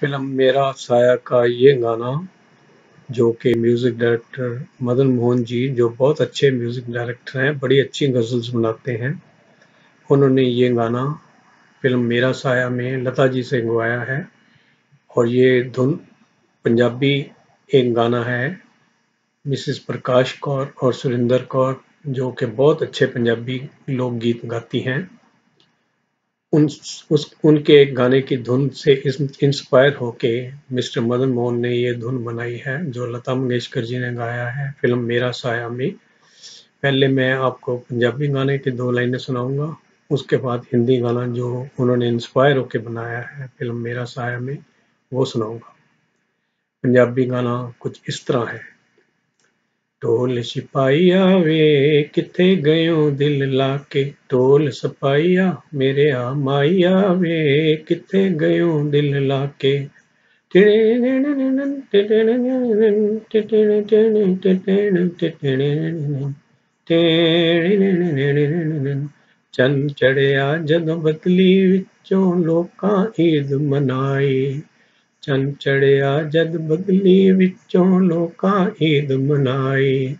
Film मेरा साया का ये गाना, जो कि म्यूज़िक डायरेक्टर मदन मोहन जी, जो बहुत अच्छे म्यूज़िक डायरेक्टर हैं, बड़ी अच्छी गज़ल्स बनाते हैं। उन्होंने ये गाना फ़िल्म मेरा साया में लता जी से गवाया है। और ये धुन पंजाबी एक गाना है, मिसिस प्रकाश कौर और सुरिंदर कौर, जो कि बहुत अच्छे पंजाबी लोकगीत गाती हैं। उन, उस, उनके गाने की धुन से इंस्पायर होके मिस्टर मदन मोहन ने ये धुन बनाई है, जो लता मंगेशकर जी ने गाया है, फ़िल्म मेरा साया में। पहले मैं आपको पंजाबी गाने की दो लाइनें सुनाऊँगा, उसके बाद हिंदी गाना जो उन्होंने इंस्पायर होके बनाया है, फ़िल्म मेरा साया में, वो सुनाऊँगा। पंजाबी गाना कुछ इस तरह है। ढोल सिपाहिया वे किथे गयो दिल लाके? ढोल सिपाहिया मेरे आ माइया वे किथे गयो दिल लाके? चन ਚੜਿਆ जद बदली ਵਿੱਚੋਂ लोग ਈਦ ਮਨਾਈ ਚੰਨ ਚੜਿਆ, ਜਦ ਬਦਲੀ ਵਿੱਚੋਂ ਲੋਕਾਂ ਈਦ ਮਨਾਈ।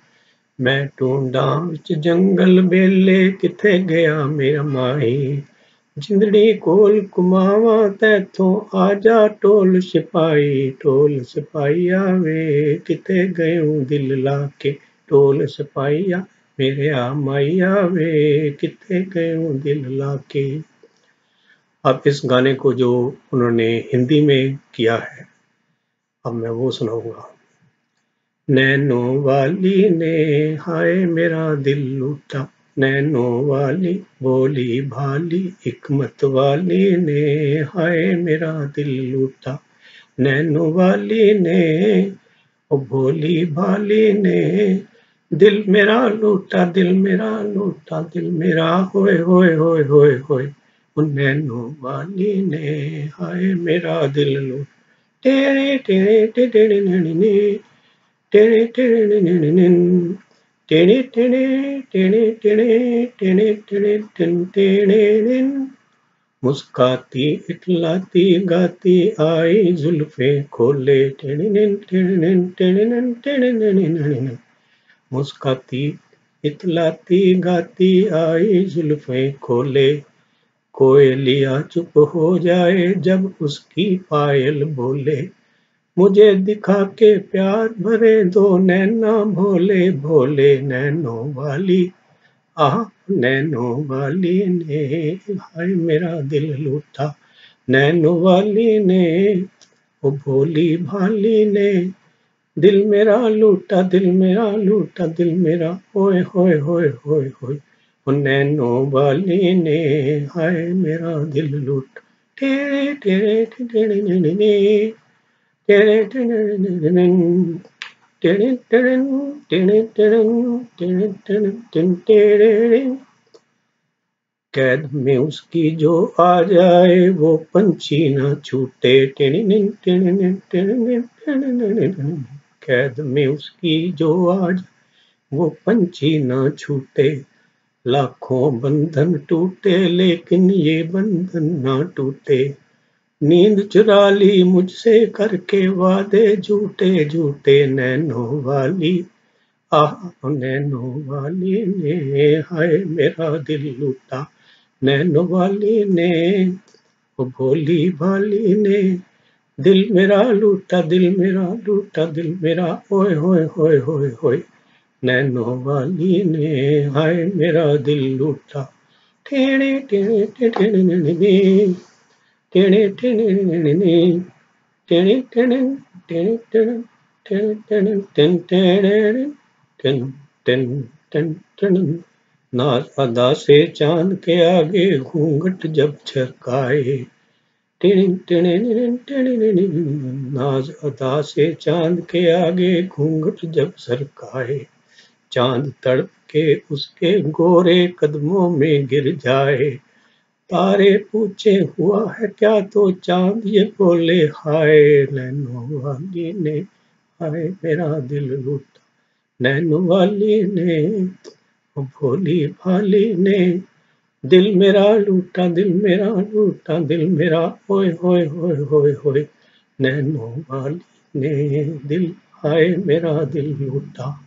ਮੈਂ ਟੂੰਡਾਂ ਵਿੱਚ ਜੰਗਲ ਬੇਲੇ ਕਿੱਥੇ ਗਿਆ ਮੇਰਾ ਮਾਈ ਜਿੰਦੜੀ ਕੋਲ ਕੁਮਾਵਾ ਤੈਥੋਂ ਆ ਜਾ ਟੋਲ ਸਿਪਾਈ ਟੋਲ ਸਿਪਾਈਆ ਵੇ ਕਿੱਥੇ ਗਇਓ ਦਿਲ ਲਾ ਕੇ ਟੋਲ ਸਿਪਾਈਆ ਮੇਰੇ ਆ ਮਾਈਆ ਵੇ ਕਿੱਥੇ ਗਇਓ ਦਿਲ ਲਾ ਕੇ अब इस गाने को जो उन्होंने हिंदी में किया है, अब मैं वो सुनाऊँगा। नैनो वाली ने, हाय मेरा दिल लूटा। नैनो वाली, बोली भाली, हिकमत वाली ने, हाय मेरा दिल लूटा। नैनो वाली ने ओ भोली भाली ने, दिल मेरा लूटा, दिल मेरा लूटा, दिल मेरा, होए होए होए होए होए। नैनो वाली ने हाय मेरा दिल लो टेरे टेरे टेरे ने टेरे टेरे ने टेरे टेरे टेरे टेरे टेरे टेरे टिन टेरे मुस्काती इटलाती गाती आई जुल्फे खोले टेरे टेरे टेरे टेरे मुस्काती इतलाती गाती आई जुल्फे खोले कोयलिया चुप हो जाए जब उसकी पायल बोले, मुझे दिखा के प्यार भरे दो नैना भोले भोले नैनो वाली। आह, नैनो वाली ने, हाय मेरा दिल लूटा। नैनो वाली ने वो भोली भाली ने, दिल मेरा लूटा, दिल मेरा लूटा, दिल मेरा होए होए होए होए होए। नैनो वाली ने हाय मेरा दिल लूट टेरे टेरे टेरे ने टेरे टेरे टेरे टेरे टेरे टेरे टेरे टेरे टेरे टेरे टेरे टेरे कैद में उसकी जो आ जाए वो पंछी ना छूटे टेरे टेरे टेरे टेरे टेरे कैद में उसकी जो आ जाए वो पंछी ना छूटे लाखों बंधन टूटे, लेकिन ये बंधन ना टूटे। नींद चुरा ली मुझसे, करके वादे झूठे झूठे नैनो वाली। आह, नैनो वाली ने, हाय मेरा दिल लूटा। नैनो वाली ने भोली भाली ने। दिल मेरा लूटा, दिल मेरा लूटा, दिल मेरा, ओए, होए होए होए होए। नैनो वाली ने, हाय मेरा दिल लूटा। टेढ़े टेढ़े टेढ़े टेढ़े टेढ़े टेढ़े टेढ़े टेढ़े टेन टेन टेन टेन नाज अदा से चाँद के आगे घूंघट जब छरकाए नाज अदा से चाँद के आगे घूंघट जब सरकाए चाँद तड़प के उसके गोरे कदमों में गिर जाए। तारे पूछे, हुआ है क्या तो चाँद ये बोले, हाय नैनो वाली ने, हाय मेरा दिल लूटा। नैनो वाली ने भोली भाली ने, दिल मेरा लूटा, दिल मेरा लूटा, दिल मेरा होए होए होए होए होए, नैनों वाली ने, दिल, हाय मेरा दिल लूटा।